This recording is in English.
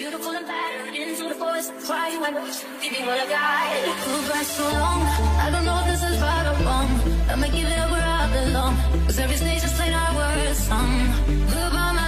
beautiful and battered into the forest. Cry you and give me what I got. Who cried so long? I don't know if this is right or wrong. I'ma give it up where I belong. Cause every stage is played our words. Um, goodbye,